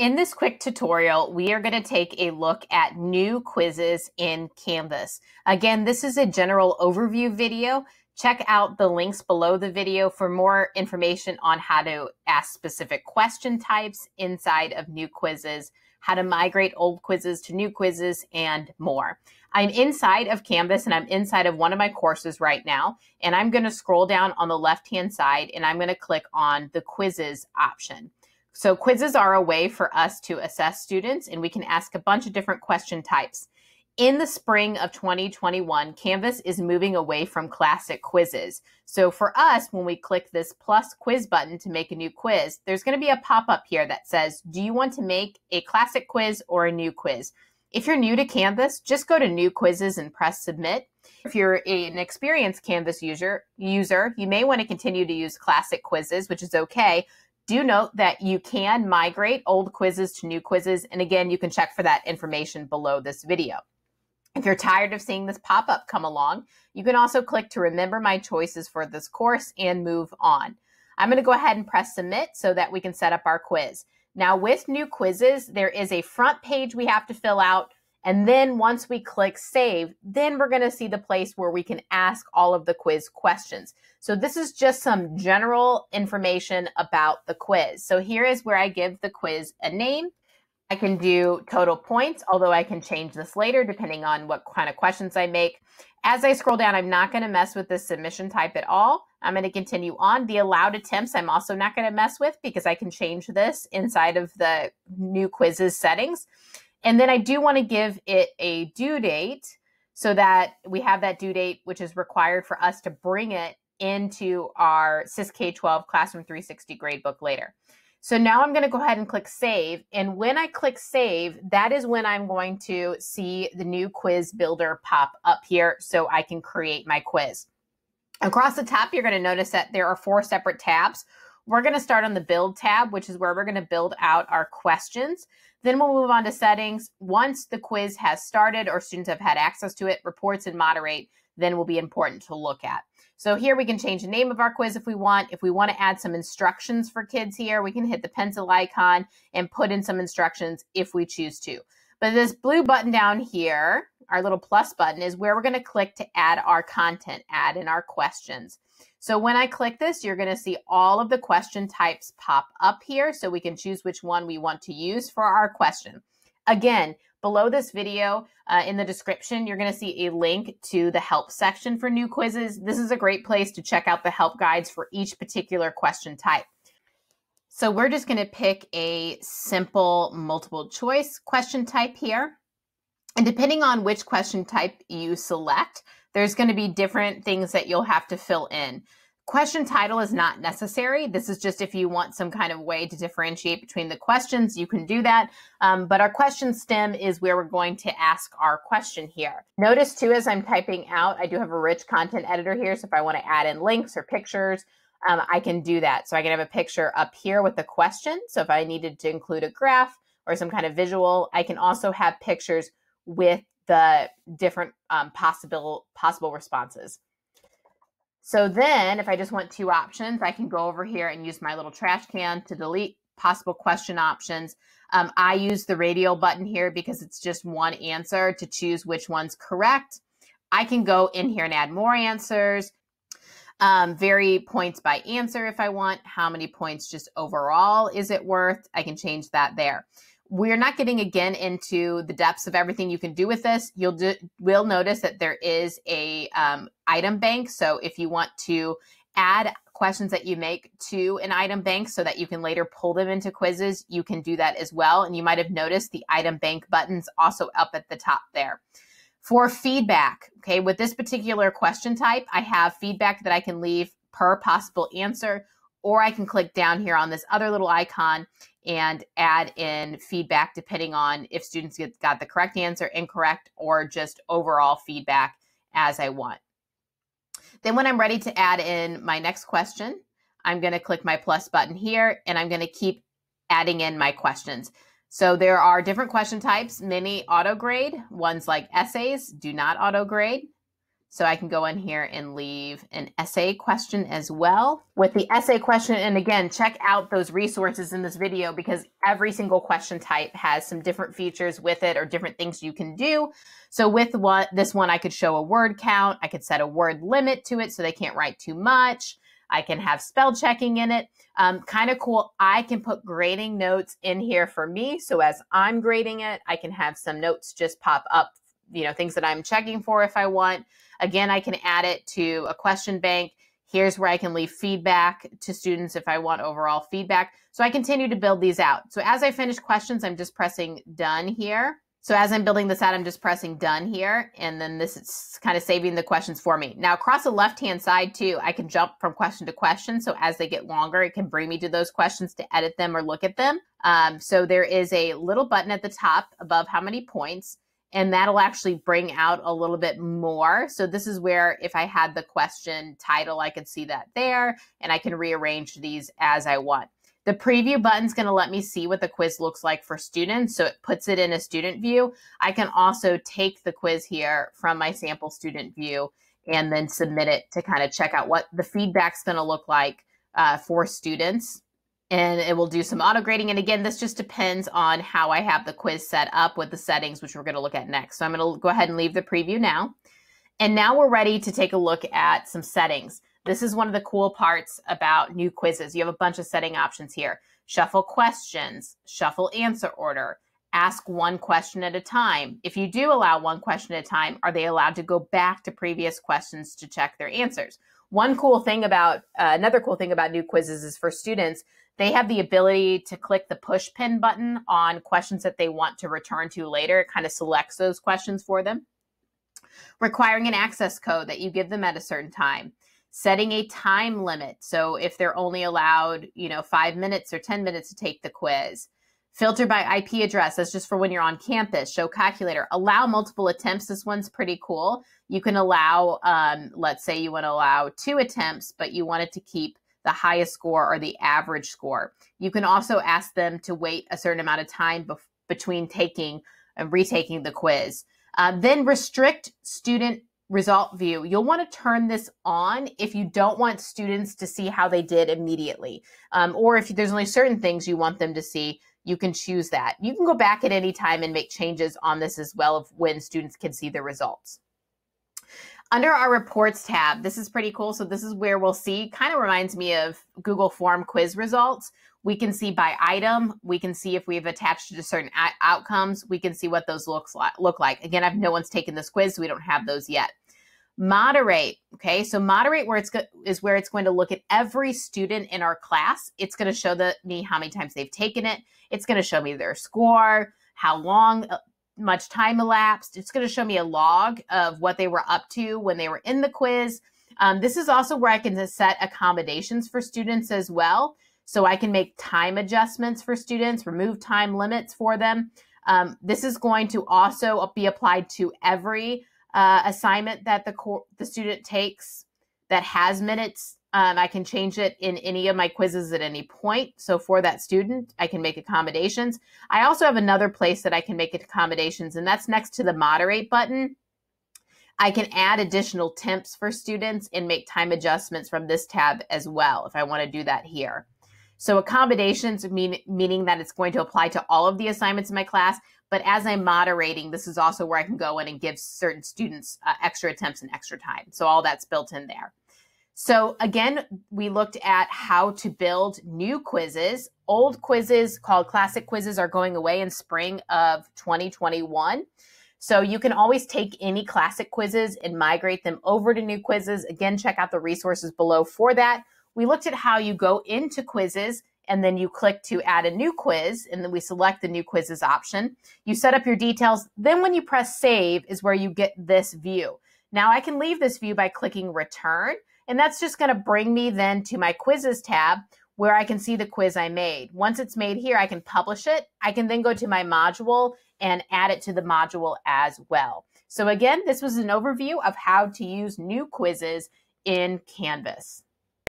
In this quick tutorial, we are going to take a look at new quizzes in Canvas. Again, this is a general overview video. Check out the links below the video for more information on how to ask specific question types inside of new quizzes, how to migrate old quizzes to new quizzes, and more. I'm inside of Canvas and I'm inside of one of my courses right now. And I'm going to scroll down on the left hand side and I'm going to click on the quizzes option. So quizzes are a way for us to assess students and we can ask a bunch of different question types. In the spring of 2021, Canvas is moving away from classic quizzes. So for us, when we click this plus quiz button to make a new quiz, there's going to be a pop-up here that says, do you want to make a classic quiz or a new quiz? If you're new to Canvas, just go to new quizzes and press submit. If you're an experienced Canvas user, user, you may want to continue to use classic quizzes, which is okay, do note that you can migrate old quizzes to new quizzes. And again, you can check for that information below this video. If you're tired of seeing this pop-up come along, you can also click to remember my choices for this course and move on. I'm going to go ahead and press submit so that we can set up our quiz. Now with new quizzes, there is a front page we have to fill out and then once we click save, then we're going to see the place where we can ask all of the quiz questions. So this is just some general information about the quiz. So here is where I give the quiz a name. I can do total points, although I can change this later depending on what kind of questions I make. As I scroll down, I'm not going to mess with the submission type at all. I'm going to continue on. The allowed attempts, I'm also not going to mess with because I can change this inside of the new quizzes settings. And then I do want to give it a due date so that we have that due date, which is required for us to bring it into our SIS K-12 Classroom 360 gradebook later. So now I'm going to go ahead and click save. And when I click save, that is when I'm going to see the new quiz builder pop up here so I can create my quiz. Across the top, you're going to notice that there are four separate tabs. We're going to start on the build tab, which is where we're going to build out our questions. Then we'll move on to settings. Once the quiz has started or students have had access to it, reports and moderate then will be important to look at. So here we can change the name of our quiz if we want. If we want to add some instructions for kids here, we can hit the pencil icon and put in some instructions if we choose to. But this blue button down here, our little plus button, is where we're going to click to add our content, add in our questions. So when I click this, you're going to see all of the question types pop up here so we can choose which one we want to use for our question. Again, below this video uh, in the description, you're going to see a link to the help section for new quizzes. This is a great place to check out the help guides for each particular question type. So we're just going to pick a simple multiple choice question type here. And depending on which question type you select, there's going to be different things that you'll have to fill in. Question title is not necessary. This is just if you want some kind of way to differentiate between the questions, you can do that. Um, but our question stem is where we're going to ask our question here. Notice too, as I'm typing out, I do have a rich content editor here. So if I want to add in links or pictures, um, I can do that. So I can have a picture up here with the question. So if I needed to include a graph or some kind of visual, I can also have pictures with the different um, possible possible responses. So then if I just want two options, I can go over here and use my little trash can to delete possible question options. Um, I use the radial button here because it's just one answer to choose which one's correct. I can go in here and add more answers, um, vary points by answer if I want. How many points just overall is it worth? I can change that there we're not getting again into the depths of everything you can do with this. You'll do, will notice that there is a um, item bank. So if you want to add questions that you make to an item bank so that you can later pull them into quizzes, you can do that as well. And you might have noticed the item bank buttons also up at the top there. For feedback, okay, with this particular question type, I have feedback that I can leave per possible answer or I can click down here on this other little icon and add in feedback depending on if students get, got the correct answer, incorrect, or just overall feedback as I want. Then when I'm ready to add in my next question, I'm going to click my plus button here and I'm going to keep adding in my questions. So there are different question types, many auto grade, ones like essays do not auto grade. So I can go in here and leave an essay question as well. With the essay question, and again, check out those resources in this video because every single question type has some different features with it or different things you can do. So with what this one, I could show a word count. I could set a word limit to it so they can't write too much. I can have spell checking in it. Um, kind of cool. I can put grading notes in here for me. So as I'm grading it, I can have some notes just pop up, you know, things that I'm checking for if I want. Again, I can add it to a question bank. Here's where I can leave feedback to students if I want overall feedback. So I continue to build these out. So as I finish questions, I'm just pressing done here. So as I'm building this out, I'm just pressing done here. And then this is kind of saving the questions for me. Now across the left-hand side too, I can jump from question to question. So as they get longer, it can bring me to those questions to edit them or look at them. Um, so there is a little button at the top above how many points and that'll actually bring out a little bit more. So this is where if I had the question title, I could see that there and I can rearrange these as I want. The preview button is going to let me see what the quiz looks like for students. So it puts it in a student view. I can also take the quiz here from my sample student view and then submit it to kind of check out what the feedback's going to look like uh, for students and it will do some auto grading. And again, this just depends on how I have the quiz set up with the settings, which we're going to look at next. So I'm going to go ahead and leave the preview now. And now we're ready to take a look at some settings. This is one of the cool parts about new quizzes. You have a bunch of setting options here. Shuffle questions, shuffle answer order, ask one question at a time. If you do allow one question at a time, are they allowed to go back to previous questions to check their answers? One cool thing about, uh, another cool thing about new quizzes is for students, they have the ability to click the push pin button on questions that they want to return to later. It kind of selects those questions for them. Requiring an access code that you give them at a certain time. Setting a time limit. So if they're only allowed, you know, five minutes or 10 minutes to take the quiz. Filter by IP address. That's just for when you're on campus. Show calculator. Allow multiple attempts. This one's pretty cool. You can allow, um, let's say you want to allow two attempts, but you wanted to keep the highest score or the average score. You can also ask them to wait a certain amount of time bef- between taking and retaking the quiz. Um, then restrict student result view. You'll want to turn this on if you don't want students to see how they did immediately. Um, or if there's only certain things you want them to see, you can choose that. You can go back at any time and make changes on this as well of when students can see the results. Under our reports tab, this is pretty cool. So this is where we'll see, kind of reminds me of Google Form quiz results. We can see by item. We can see if we've attached to certain outcomes. We can see what those looks like, look like. Again, I've no one's taken this quiz, so we don't have those yet. Moderate. Okay, so moderate where it's is where it's going to look at every student in our class. It's going to show the, me how many times they've taken it. It's going to show me their score, how long uh, much time elapsed. It's going to show me a log of what they were up to when they were in the quiz. Um, this is also where I can set accommodations for students as well. So I can make time adjustments for students, remove time limits for them. Um, this is going to also be applied to every uh, assignment that the, the student takes that has minutes um, I can change it in any of my quizzes at any point. So for that student, I can make accommodations. I also have another place that I can make accommodations, and that's next to the moderate button. I can add additional temps for students and make time adjustments from this tab as well if I want to do that here. So accommodations mean, meaning that it's going to apply to all of the assignments in my class. But as I'm moderating, this is also where I can go in and give certain students uh, extra attempts and extra time. So all that's built in there. So again, we looked at how to build new quizzes. Old quizzes called classic quizzes are going away in spring of 2021. So you can always take any classic quizzes and migrate them over to new quizzes. Again, check out the resources below for that. We looked at how you go into quizzes and then you click to add a new quiz and then we select the new quizzes option. You set up your details. Then when you press save is where you get this view. Now I can leave this view by clicking return and that's just going to bring me then to my quizzes tab where I can see the quiz I made. Once it's made here, I can publish it. I can then go to my module and add it to the module as well. So again, this was an overview of how to use new quizzes in Canvas.